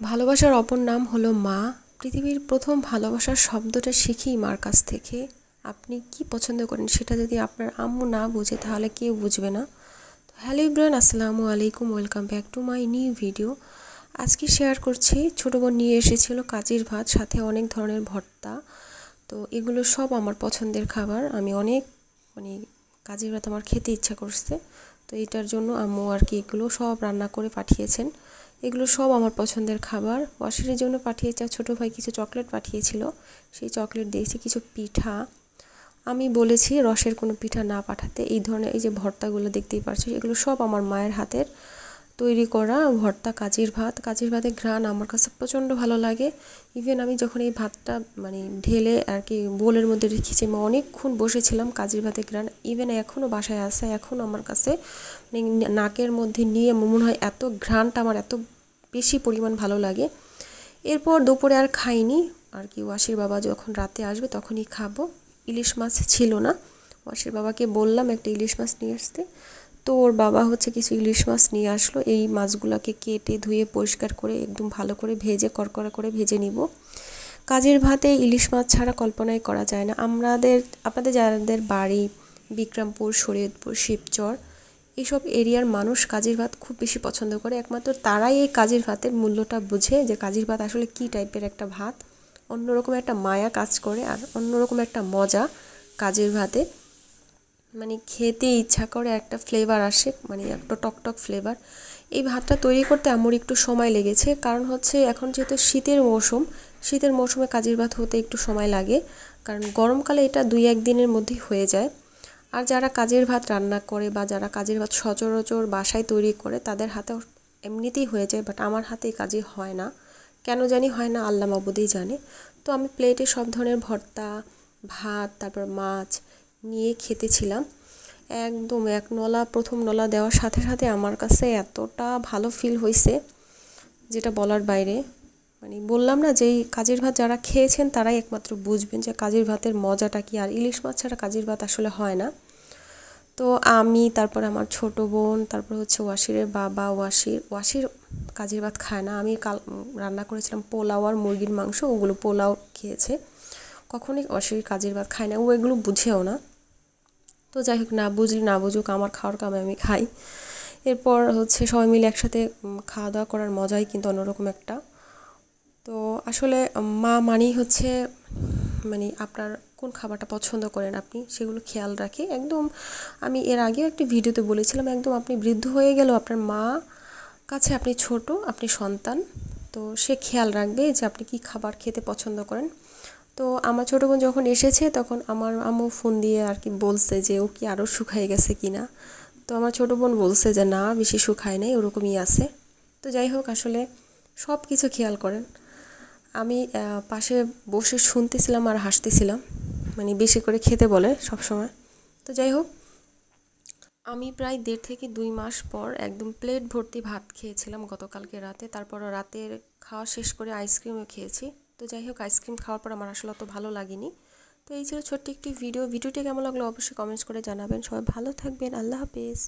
ভালোবাসার অপর নাম হলো মা। পৃথিবীর প্রথম ভালোবাসার শব্দটা শিখি মার কাছ থেকে। আপনি কি পছন্দ করেন সেটা যদি আপনার আম্মু না বুঝে, তাহলে কেউ বুঝবে না। তো হ্যালো ইব্রান, আসসালামু আলাইকুম, welcome back to my new video. আজকে শেয়ার করছি, ছোটো বোন নিয়ে এসেছিল কাচির ভাত, সাথে অনেক ধরনের ভর্তা। তো এগুলো সব আমার পছন্দের খাবার। আমি অনেক মানে কাজের ভাত আমার খেতে ইচ্ছা করছে। তো এটার জন্য আম্মু আর কি এগুলো সব রান্না করে পাঠিয়েছেন। এগুলো সব আমার পছন্দের খাবার। ওয়াশারের জন্য পাঠিয়েছে ছোটো ভাই কিছু চকলেট পাঠিয়েছিল। সেই চকলেট দিয়েছি কিছু পিঠা। আমি বলেছি রসের কোনো পিঠা না পাঠাতে। এই ধরনের এই যে ভর্তাগুলো দেখতেই পাচ্ছি এগুলো সব আমার মায়ের হাতের। তৈরি করা ভর্তা, কাজির ভাত। কাজির ভাতের ঘ্রাণ আমার কাছে প্রচণ্ড ভালো লাগে। ইভেন আমি যখন এই ভাতটা মানে ঢেলে আর কি বোলের মধ্যে রেখেছি, আমি অনেকক্ষণ বসেছিলাম কাজির ভাতের ঘ্রাণ। ইভেন এখনও বাসায় আসে এখন আমার কাছে মানে নাকের মধ্যে নিয়ে মনে হয় এত ঘ্রাণটা আমার এত বেশি পরিমাণ ভালো লাগে। এরপর দুপুরে আর খাইনি। আর কি ওয়াসির বাবা যখন রাতে আসবে তখনই খাব। ইলিশ মাছ ছিল না। ওয়াসির বাবাকে বললাম একটা ইলিশ মাছ নিয়ে আসতে। তো ওর বাবা হচ্ছে কিছু ইলিশ মাছ নিয়ে আসলো। এই মাছগুলোকে কেটে ধুয়ে পরিষ্কার করে একদম ভালো করে ভেজে করকরা করে ভেজে নিব। কাজের ভাতে ইলিশ মাছ ছাড়া কল্পনাই করা যায় না। আমাদের, আপনাদের যাদের বাড়ি বিক্রমপুর, শরীয়তপুর, শিবচর এইসব এরিয়ার মানুষ কাজের ভাত খুব বেশি পছন্দ করে। একমাত্র তারাই এই কাজের ভাতের মূল্যটা বুঝে যে কাজের ভাত আসলে কী টাইপের একটা ভাত। অন্যরকম একটা মায়া কাজ করে আর অন্যরকম একটা মজা কাজের ভাতে। মানে খেতে ইচ্ছা করে একটা ফ্লেভার আসে মানে একটা টকটক ফ্লেভার এই ভাতটা তৈরি করতে আমার একটু সময় লেগেছে, কারণ হচ্ছে এখন যেহেতু শীতের মৌসুম, শীতের মৌসুমে কাজের ভাত হতে একটু সময় লাগে, কারণ গরমকালে এটা দুই এক দিনের মধ্যেই হয়ে যায়। আর যারা কাজের ভাত রান্না করে বা যারা কাজের ভাত সচরাচর বাসায় তৈরি করে, তাদের হাতে এমনিতেই হয়ে যায় বাট আমার হাতে কাজে হয় না। কেন জানি হয় না, আল্লাহ মাবুদেই জানে। তো আমি প্লেটে সব ধরনের ভর্তা, ভাত, তারপর মাছ নিয়ে খেতেছিলাম। একদম এক নলা, প্রথম নলা দেওয়ার সাথে সাথে আমার কাছে এতটা ভালো ফিল হয়েছে যেটা বলার বাইরে। মানে বললাম না যে কাজের ভাত যারা খেয়েছেন তারাই একমাত্র বুঝবেন যে কাজের ভাতের মজাটা কি। আর ইলিশ মাছ ছাড়া কাজের ভাত আসলে হয় না। তো আমি, তারপর আমার ছোট বোন, তারপর হচ্ছে ওয়াশিরের বাবা ওয়াশির ওয়াশির কাজের ভাত খায় না। আমি কাল রান্না করেছিলাম পোলাও আর মুরগির মাংস, ওগুলো পোলাও খেয়েছে। কখনোই ওয়াশির কাজের ভাত খায় না। ও এগুলো বুঝেও না। তো যাই হোক, না বুঝলি না বুঝুক, আমার খাওয়ার কামে আমি খাই। এরপর হচ্ছে সবাই মিলে একসাথে খাওয়া দাওয়া করার মজাই কিন্তু অন্যরকম একটা। তো আসলে মা মানেই হচ্ছে মানে আপনার কোন খাবারটা পছন্দ করেন আপনি, সেগুলো খেয়াল রাখে। একদম, আমি এর আগেও একটি ভিডিওতে বলেছিলাম, একদম আপনি বৃদ্ধ হয়ে গেলেও আপনার মা কাছে আপনি ছোট, আপনি সন্তান। তো সে খেয়াল রাখবে যে আপনি কি খাবার খেতে পছন্দ করেন। তো আমার ছোটো বোন যখন এসেছে, তখন আমার আম্মু ফোন দিয়ে আর কি বলছে যে, ও কি আরও শুকাই গেছে কি না? তো আমার ছোটো বোন বলছে যে, না, বেশি শুকায় নাই, ওরকমই আছে। তো যাই হোক, আসলে সব কিছু খেয়াল করেন। আমি পাশে বসে শুনতেছিলাম আর হাসতেছিলাম। মানে বেশি করে খেতে বলে সব সময় তো যাই হোক, আমি প্রায় দেড় থেকে দুই মাস পর একদম প্লেট ভর্তি ভাত খেয়েছিলাম গতকালকে রাতে। তারপর রাতের খাওয়া শেষ করে আইসক্রিমও খেয়েছি। তো যাই হোক আইসক্রিম খাওয়ার পর আমার আসলে অত ভালো লাগেনি। তো এই ছিল ছোট্ট একটি ভিডিও। ভিডিওটি কেমন লাগল অবশ্যই কমেন্টস করে জানাবেন। সবাই ভালো থাকবেন। আল্লাহ হাফেজ।